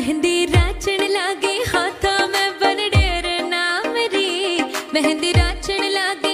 मेहंदी राचण लागे हाथों में बनडेर नाम री। मेहंदी राचण लागे